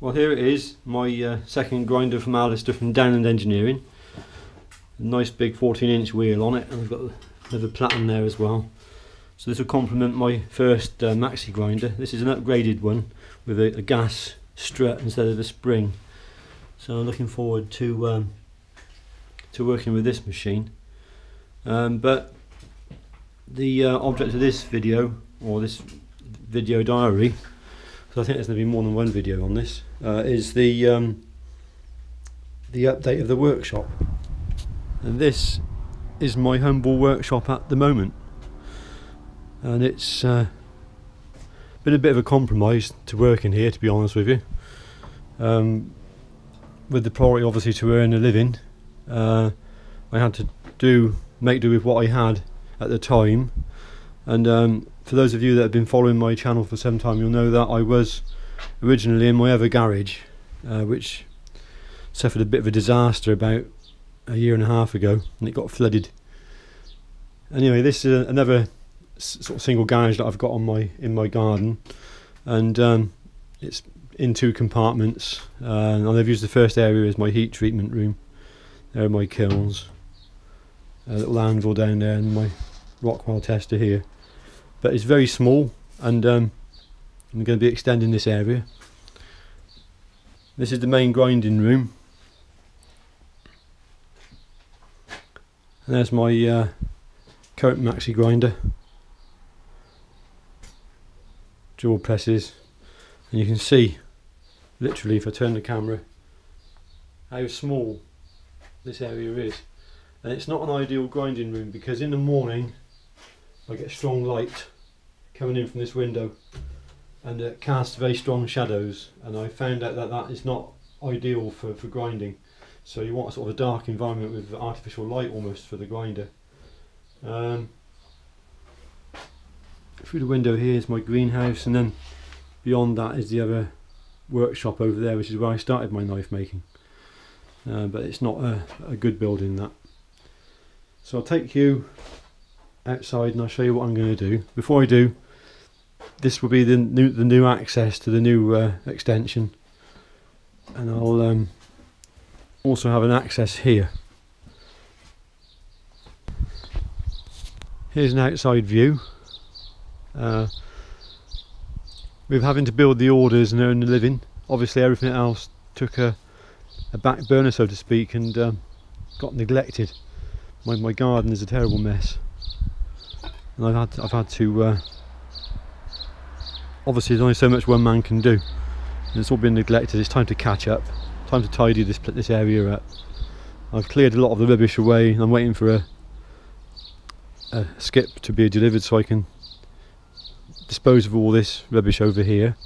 Well here it is, my uh, second grinder from Alistair from Downland Engineering. Nice big 14 inch wheel on it and I've got another platen there as well. So this will complement my first uh, maxi grinder. This is an upgraded one with a, a gas strut instead of a spring. So I'm looking forward to um, to working with this machine. Um, but the uh, object of this video or this video diary so I think there's going to be more than one video on this. Uh, is the um, the update of the workshop. And this is my humble workshop at the moment. And it's uh, been a bit of a compromise to work in here to be honest with you. Um, with the priority obviously to earn a living uh, I had to do make do with what I had at the time. And um, for those of you that have been following my channel for some time you'll know that I was originally in my other garage uh, which suffered a bit of a disaster about a year and a half ago and it got flooded. Anyway this is another sort of single garage that I've got on my in my garden and um, it's in two compartments uh, and I've used the first area as my heat treatment room. There are my kilns a little anvil down there and my Rockwell tester here but it's very small and um, I'm going to be extending this area. This is the main grinding room. And there's my uh, current maxi grinder. Dual presses. And you can see literally if I turn the camera how small this area is. And it's not an ideal grinding room because in the morning I get strong light coming in from this window and it casts very strong shadows and I found out that that is not ideal for, for grinding. So you want a sort of a dark environment with artificial light almost for the grinder. Um, through the window here is my greenhouse and then beyond that is the other workshop over there which is where I started my knife making. Uh, but it's not a, a good building that. So I'll take you outside and I'll show you what I'm going to do. Before I do this will be the new the new access to the new uh, extension. And I'll um, also have an access here. Here's an outside view. Uh, with having to build the orders and earn a living. Obviously everything else took a, a back burner so to speak and um, got neglected. My, my garden is a terrible mess and I've had I've had to uh, obviously there's only so much one man can do. And it's all been neglected. It's time to catch up. Time to tidy this this area up. I've cleared a lot of the rubbish away I'm waiting for a, a skip to be delivered so I can dispose of all this rubbish over here.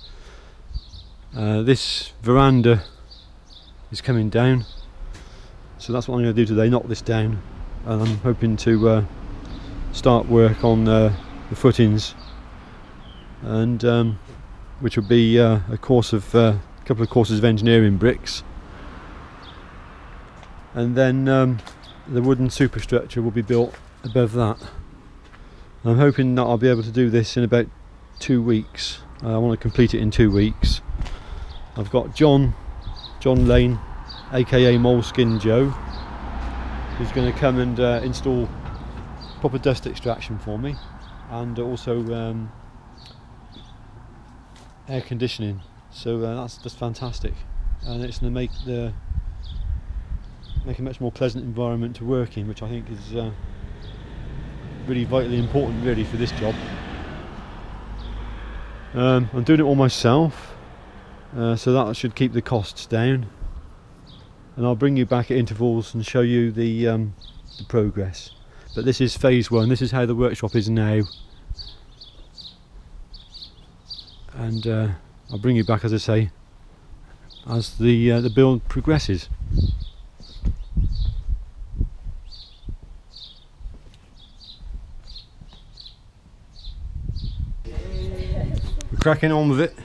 Uh, this veranda is coming down. So that's what I'm going to do today knock this down. And I'm hoping to uh, start work on uh, the footings. And um, which will be uh, a course of uh, a couple of courses of engineering bricks. And then um, the wooden superstructure will be built above that. I'm hoping that I'll be able to do this in about two weeks. I want to complete it in two weeks. I've got John John Lane aka Moleskin Joe who's going to come and uh, install proper dust extraction for me and also um, air conditioning. So uh, that's just fantastic. And it's going to make the make a much more pleasant environment to work in which I think is uh, really vitally important really for this job. Um, I'm doing it all myself uh, so that should keep the costs down. And I'll bring you back at intervals and show you the, um, the progress but this is phase one this is how the workshop is now and uh, I'll bring you back as I say as the uh, the build progresses. We're cracking on with it.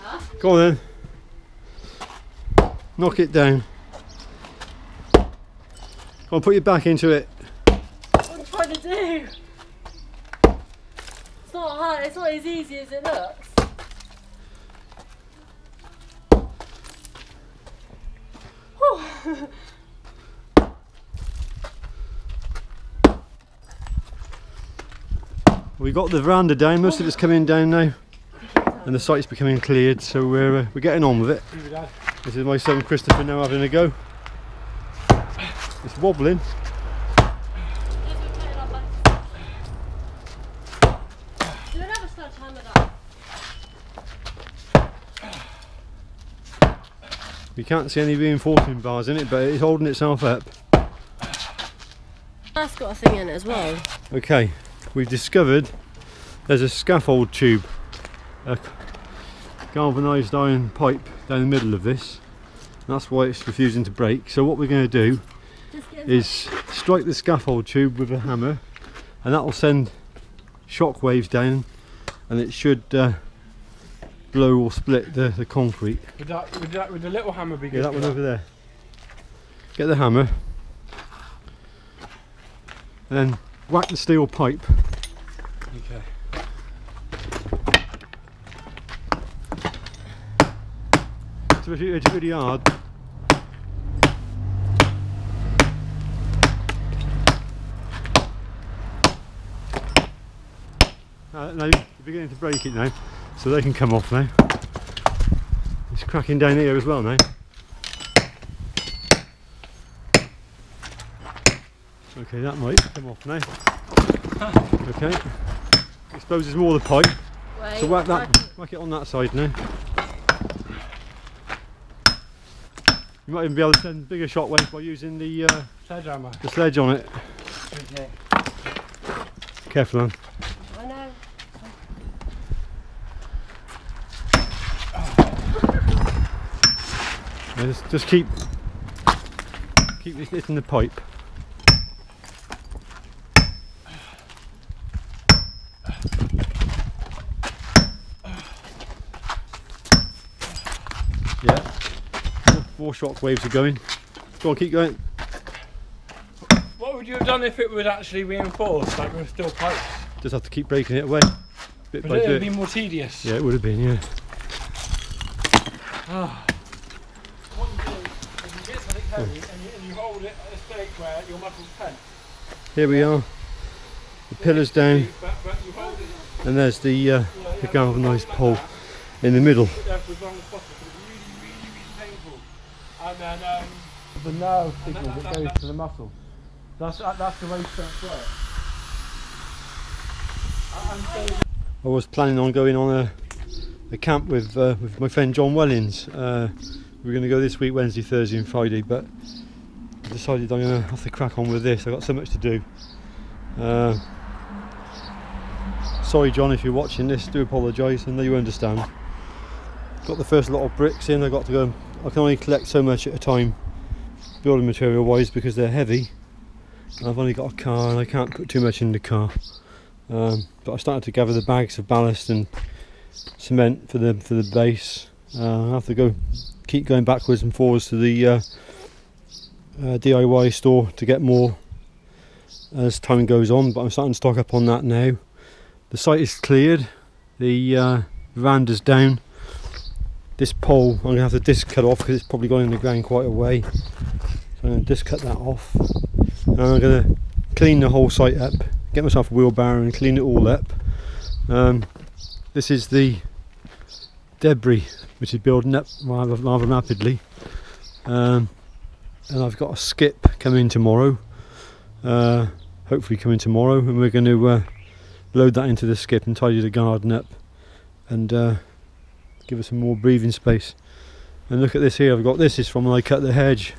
Huh? Go on then. Knock it down. Come on, put your back into it. What are you trying to do? It's not hard, it's not as easy as it looks. We got the veranda down, most of it's coming down now, and the site's becoming cleared, so we're uh, we're getting on with it. Give it that. This is my son Christopher now having a go. It's wobbling. Do you have a sledgehammer that? You can't see any reinforcing bars in it, but it's holding itself up. That's got a thing in it as well. Okay, we've discovered there's a scaffold tube, a galvanised iron pipe down the middle of this. That's why it's refusing to break. So what we're going to do is strike the scaffold tube with a hammer, and that will send shock waves down, and it should uh, blow or split the, the concrete. Would that, would that, would the little hammer be good? Yeah, that one over there. Get the hammer, and then whack the steel pipe. Okay. It's really, it's really hard. Uh, now you're beginning to break it now, so they can come off now. It's cracking down here as well now. Okay, that might come off now. Okay, exposes more of the pipe. Wait, So whack that, whack- whack it on that side now. You might even be able to send bigger shot waves by using the uh, Sledgehammer. the sledge on it. Okay. Careful, man. I know. Just, just keep keep this in the pipe. Yeah, more shock waves are going. Go on, keep going. What would you have done if it was actually reinforced, like with steel pipes? Just have to keep breaking it away, bit Would it have been more tedious? Yeah, it would have been. Yeah. Ah. What you do is you get something heavy and you, and you hold it at a state where your muscles tense. Here we are. The pillars down, But, but you hold it, and there's the uh, yeah, the yeah, galvanised pole in the middle. And then um, the nerve signal that- that that- goes to the muscle. That's that, that's the way strength works. And I was planning on going on a, a camp with uh, with my friend John Wellings. Uh, we are going to go this week, Wednesday, Thursday, and Friday, but I decided I'm going to have to crack on with this. I've got so much to do. Uh, sorry, John, if you're watching this, do apologise. I know you understand. Got the first lot of bricks in. I got to go. I can only collect so much at a time, building material wise, because they're heavy. And I've only got a car, and I can't put too much in the car. Um, but I started to gather the bags of ballast and cement for the for the base. Uh, I have to go keep going backwards and forwards to the uh, uh, DIY store to get more as time goes on. But I'm starting to stock up on that now. The site is cleared. The uh, veranda's down. This pole I'm going to have to disc cut off because it's probably gone in the ground quite a way. So I'm going to disc cut that off. And I'm going to clean the whole site up get myself a wheelbarrow and clean it all up. Um, this is the debris which is building up rather, rather rapidly. Um, and I've got a skip coming tomorrow, uh, hopefully coming tomorrow, and we're going to uh, load that into the skip and tidy the garden up and uh, give us some more breathing space. And look at this here, I've got this is from when I cut the hedge.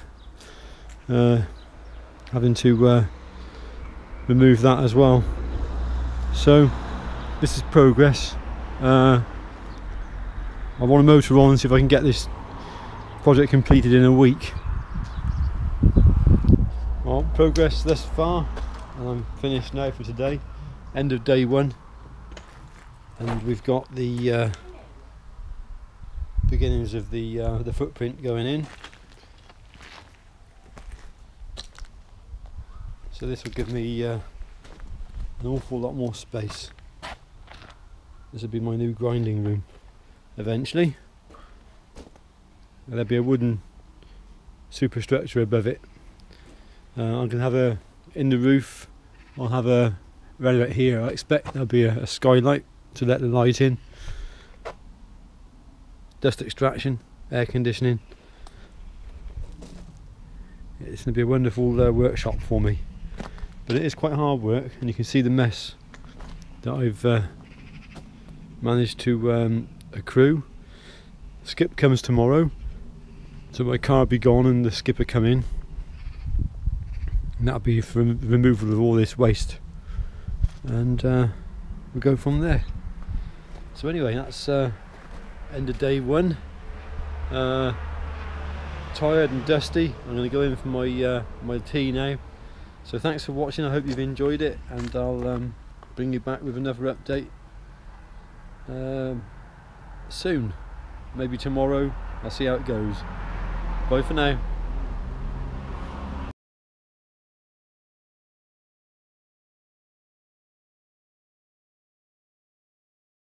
Uh, having to uh, remove that as well. So this is progress. Uh, I want to motor on and see if I can get this project completed in a week. Well, progress thus far, and I'm finished now for today. End of day one, and we've got the uh, beginnings of the uh, the footprint going in. So this will give me uh, an awful lot more space. This will be my new grinding room eventually. There'll be a wooden superstructure above it. Uh, I'm going to have a in the roof. I'll have a right about here. I expect there'll be a, a skylight to let the light in. Dust extraction, air conditioning. It's going to be a wonderful uh, workshop for me, but it is quite hard work, and you can see the mess that I've uh, managed to um, accrue. Skip comes tomorrow, so my car will be gone and the skipper come in. And that'll be for removal of all this waste, and uh, we'll go from there. So anyway, that's uh, end of day one. Uh, tired and dusty. I'm going to go in for my uh, my tea now. So thanks for watching. I hope you've enjoyed it, and I'll um, bring you back with another update um, soon. Maybe tomorrow. I'll see how it goes. Bye for now.